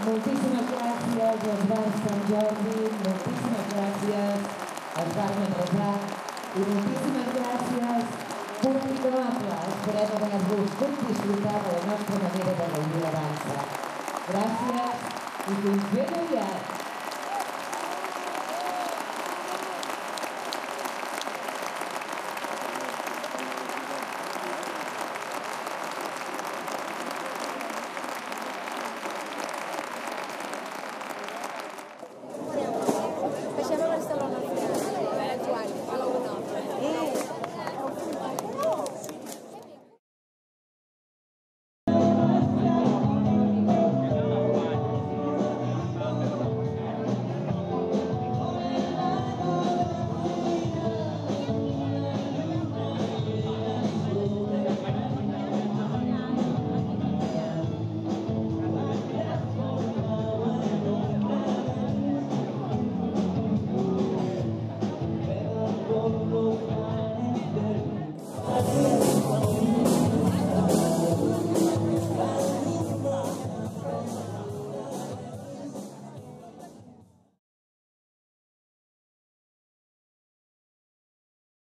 Moltíssimes gràcies, Osbar Sant Jordi, moltíssimes gràcies, Osbar Manresà, i moltíssimes gràcies, públic amable. Esperem haver-vos fet disfrutar de la nostra manera de gaudir la dansa. Gràcies i fins ben aviat.